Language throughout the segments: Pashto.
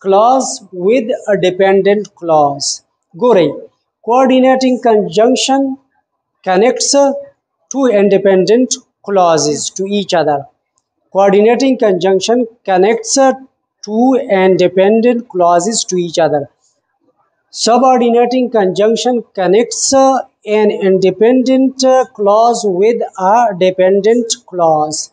clause with a dependent clause. Gore, coordinating conjunction connects two independent clauses to each other. Coordinating conjunction connects two independent clauses to each other. Subordinating conjunction connects an independent clause with a dependent clause.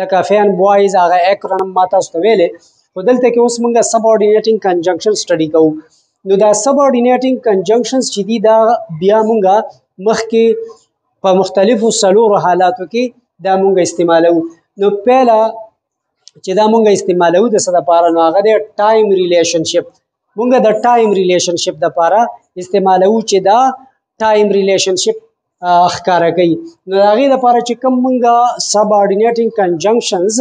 لکه فین بوایز هغه اکرونم ما تاسو ته ویلې خو دلته کې اوس موږ سبارډینیټینګ کنجنکشن سټډي کوو نو دا سبارډینیټینګ کنجنکشنز چې دي دا بیا موږ مخکې په مختلفو سلورو حالاتو کې دا موږ استعمالو نو پهلا چې دا موږ استعمالو د څه لپاره نو هغه د ټایم ریلیشنشپ موږ د ټایم ریلیشنشپ لپاره استعمالو چې دا ټایم ریلیشنشپ ښکاره کوي نو د هغې لپاره چې کوم مونږه سب اډینیټینګ کنجنکشنز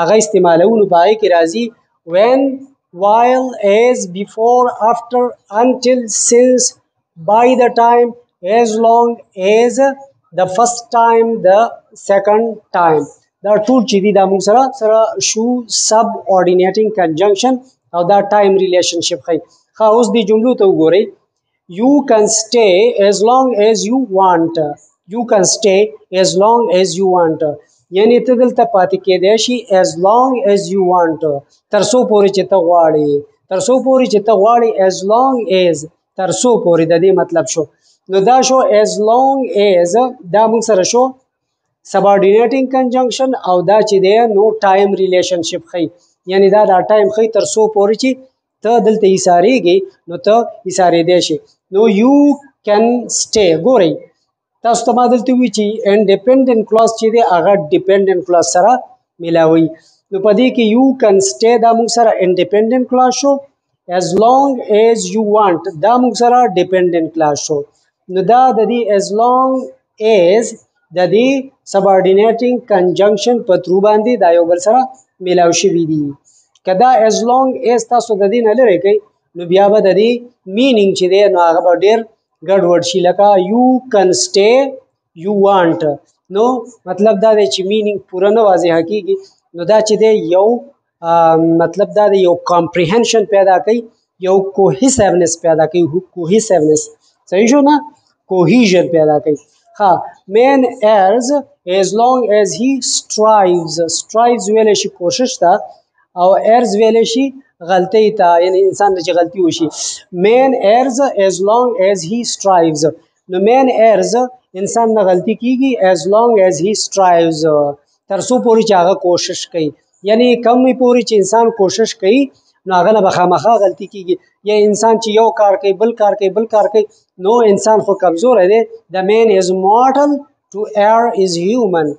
هغه استعمالو نو په هغې کې راځي وین وایل ایز بیفور آفټر انټل سنس بای د ټایم ایز لانګ ایز د فرست ټایم د سیکنډ ټایم دا ټول چې دي دا موږ سره سره شو سب اورډینیټینګ کنجنکشن او دا ټایم ریلیشنشپ ښي ښه اوس دې جملو ته وګورئ یو کن سټې ایز لانګ ایز یو وانټ یو کن سټې ایز لانګ ایز یو وانټ یعنی ته دلته پاتې کېدای شي ایز لانګ ایز یو وانټ تر څو پورې چې ته غواړې تر څو پورې چې ته غواړې ایز لانګ ایز تر څو پورې د دې مطلب شو نو دا شو ایز لانګ ایز دا موږ سره شو سبارډینیټینګ کنجنکشن او دا چې دی نو ټایم ریلیشنشپ ښي یعنی دا دا ټایم ښي تر څو پورې چې ته دلته ایساریږي نو ته ایسارې دی شي نو یو کین سټي ګورئ تاسو ته ما دلته وی چې انډیپندنت کلاس چې دی هغه ډیپندنت کلاس سره ملاوي نو په دې کې یو کین سټي دا موږ سره انډیپندنت کلاس شو as long as you want دا موږ سره ډیپندنت کلاس شو نو دا د دې as long as د دې سبارډینیټینګ کنجنکشن په ترو باندې دا یو بل سره ملاو شوي دي که دا as long as تاسو د دې نه لرې کوي نو بیا به د دې مینینګ چې دی نو هغه به ډېر ګډوډ شي لکه یو کن سټې یو وانټ نو مطلب دا دی چې مینینګ پوره نه واضح کیږي نو دا چې دی یو مطلب دا دی یو کمپریهنشن پیدا کوي یو کوهیسیونس پیدا کوي کوهیسیونس صحیح شو نه کوهیژن پیدا کوي ها مین ایرز ایز لانګ ایز هی سټرایوز سټرایوز ویل شي کوشش ته او ایرز ویل شي غلطی ته یعنی انسان چې غلطي وشي مین ایرز ایز لانګ ایز هی سټرایوز نو مین ایرز انسان نه غلطي کیږي as long as he strives تر څو پورې چې هغه کوشش کوي یعنی کم پورې چې انسان کوشش کوي نو هغه نه بخامخه غلطي کیږي یا انسان چې یو کار کوي بل کار کوي بل کار کوي نو انسان خو کمزور دی the man is mortal to err is human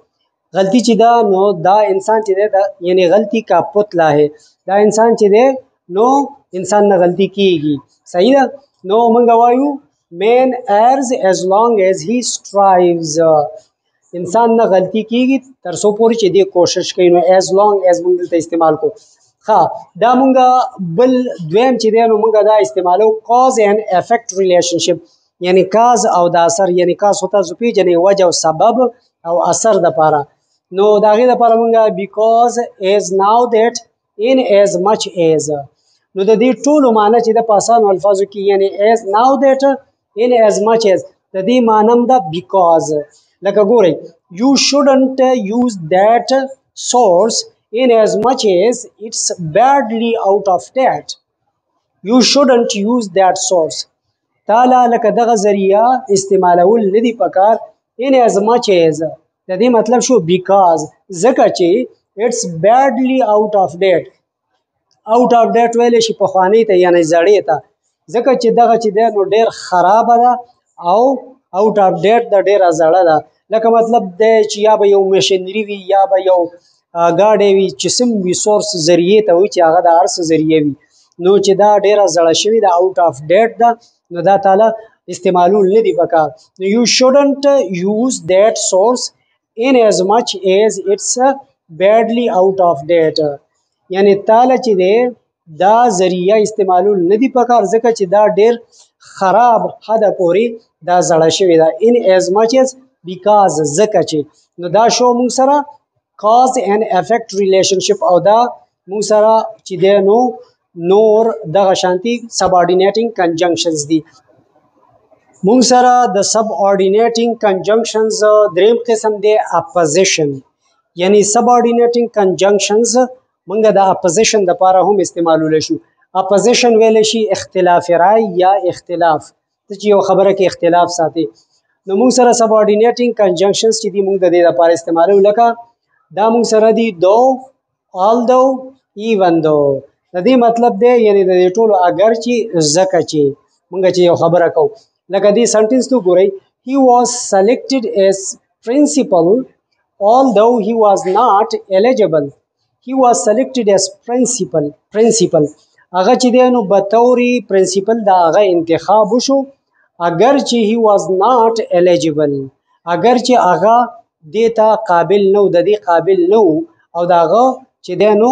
غلطی چې دا نو دا انسان چې دا یعنی غلطی کا پتلا ہے دا انسان چې دی نو انسان نه غلطی کیږي صحیح ده نو موږ وایو مین ایرز as long as he strives انسان نه غلطی کیږي تر څو پورې چې دی کوشش کوي نو as long as موږ دلته استعمال کو ها دا مونږه بل دویم چې دی نو مونږه دا استعمالو cause and effect relationship یعنی کاز او د اثر یعنی کاز هو تاسو پیژنې وجه او سبب او اثر د پاره نو دا غي د پاره مونږه بیکاز از ناو دیټ ان از مچ از نو د دې ټولو معنی چې د پاسانو الفاظو کې یعنی از ناو دیټ ان از مچ از د دې معنی هم دا بیکاز لکه ګورئ یو شوډنټ یوز دیټ سورس ان از مچ از اټس بیډلی آوټ اف دیټ یو شډنټ یوز دیټ سورس تعالی لکه دغه ذریعہ استعمالول ندی پکار ان از مچ از د دې مطلب شو بیکاز زکه چې اټس بیډلی آوټ اف ډیټ آوټ اف ډیټ ویل شي په خوانی ته یعنی زړې ته زکه چې دغه چې د نو ډیر خراب ده او اوټ اف ډیټ د ډیره زړه ده لکه مطلب د چې یا به یو مشنری وي یا به یو ګاډی وي چې سم وي سورس ذریعه ته وي چې هغه د ارس ذریعه وي نو چې دا ډیره زړه شوی ده اوټ اف ډیټ ده نو دا تعالی استعمالول نه دی پکار نو یو شوډنټ یوز دیټ سورس ان از مچ از اټس بیډلی اوټ اف ډیټ یعنی تعالی چې دی دا ذریعہ استعمالول نه دی پکار ځکه چې دا ډیر خراب حد پورې دا زړه شوی دا ان ایز مچ از بیکاز ځکه چې نو دا شو موږ سره کاز اینڈ افیکټ ریلیشنشپ او دا موږ سره چې دی نو نور دغه شانتي سبارډینیټینګ کنجنکشنز دي موږ سره د سب اورډینیټینګ کنجنکشنز دریم قسم دی اپوزیشن یعنی سب اورډینیټینګ کنجنکشنز مونږ د اپوزیشن د پاره هم استعمالول شو اپوزیشن ویل شي اختلاف رائے یا اختلاف ته چې یو خبره کې اختلاف ساتي نو موږ سره سبارډینیټینګ کنجنکشنز چې دی موږ د دې لپاره استعمالو لکه دا موږ سره دی دو آل دو ایون دو د دې مطلب دی یعنی د ټولو اگر چې زکه چې موږ چې یو خبره کوو لکه دې سنټنس ته ګورئ هی واز سلیکټډ ایز پرنسپل آل دو هی واز ناٹ الیجیبل هی واز سلیکټډ ایز پرنسپل پرنسپل هغه چې دی نو به توري پرنسپل د هغه انتخاب وشو اگر چې هی واز ناٹ الیجیبل اگر چې هغه دیتا قابل نو د دې قابل نو او داغه چې دی نو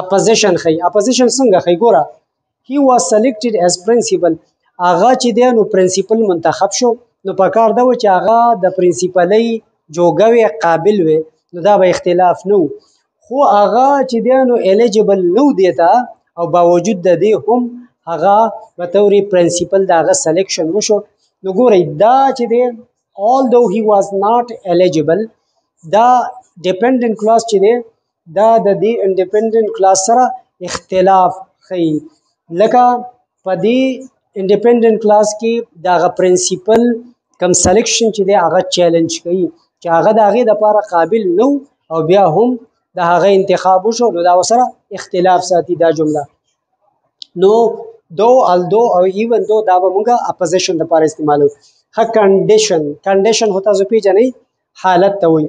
اپوزیشن خي اپوزیشن څنګه خي ګوره هی واز سلیکټډ از پرنسپل هغه چې دی نو پرنسپل منتخب شو نو په کار دا و چې هغه د پرنسپلۍ جوګه وي قابل وي نو دا به اختلاف نه و خو هغه چې دی نو الیجیبل نه دی ته او باوجود د دې هم هغه په توري پرنسپل دا هغه سلیکشن وشو نو ګورئ دا چې دی although he was not eligible دا dependent clause چې دی دا د دې انډیپندنت کلاس سره اختلاف ښیي لکه په دې انډیپندنت کلاس کې دا غ پرنسپل کم سلیکشن چې دی هغه چیلنج کوي چې هغه د هغې لپاره قابل نو او بیا هم د هغه انتخاب وشو نو دا وسره اختلاف ساتي دا جمله نو دو الدو او ایون دو دا به موږ اپوزیشن لپاره استعمالو ها کنډیشن کنډیشن هوتا زو پیژنې حالت ته وایي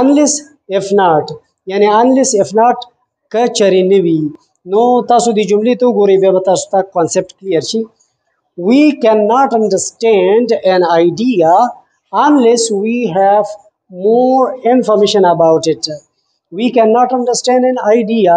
انلیس اف ناټ یعنی انلیس اف ناټ که چری نه وي نو تاسو د جملې ته وګورئ بیا به تاسو ته کانسپټ کلیر شي وی کین ناټ انډرسټینډ ان آیډیا unless we have more information about it we cannot understand an idea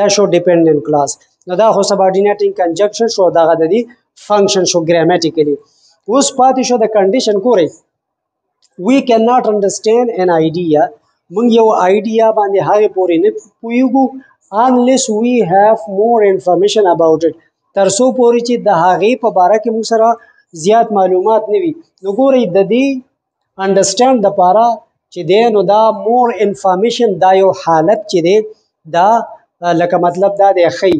دا شو ډیپندنت کلاس نو دا خو سبارډینیټینګ کنجکشن شو دغه د دې فنکشن شو ګراماتیکلی اوس پاتې شو د کنډیشن ګورئ وی کین ناٹ انډرسټینډ ان آیډیا مونږ یو آیډیا باندې هغه پورې نه پویګو unless we have more information about it تر څو پورې چې د هغه په باره کې موږ سره زیات معلومات نه وي نو ګورئ د دې انډرسټاند د پاره چې دی نو دا مور انفارمیشن دا یو حالت چې دی دا لکه مطلب دا دی خی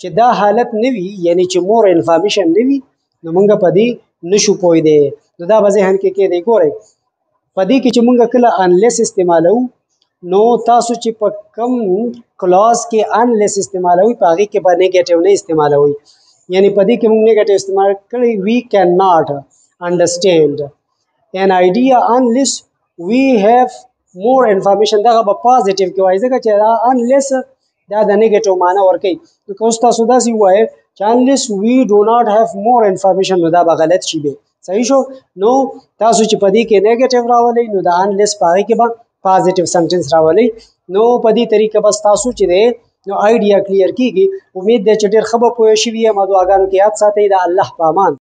چې دا حالت نوي یعنی چې مور انفارمیشن نوي نو موږ په دې نشو پوي دی نو دا به ذهن کې کې دی ګوره په دې کې چې موږ کله انلیس استعمالو نو تاسو چې په کم کلاس کې انلیس استعمالوي په هغه کې به نیگیټیو نه استعمالوي یعنی په دې کې موږ نیگیټیو استعمال کړی وی کین ناٹ انډرسټاند ان ایډیا انلیس وی هاف مور انفارمیشن دا به پوزټیو کې وایي ځکه چې دا انلیس دا د نیگیټیو معنی ورکي نو که تاسو دا سی وایي چې انلیس وی ډو ناٹ هاف مور انفارمیشن نو دا به غلط شي به صحیح شو نو تاسو چې پدې کې نیگیټیو راولي نو دا انلیس پاره کې به پوزټیو سنټنس راولي نو په دې طریقه بس تاسو چې دی نو آیډیا کلیر کیږي امید ده چې ډیر خبر پوه شوی یم دعاګانو کې یاد ساتئ د الله په امان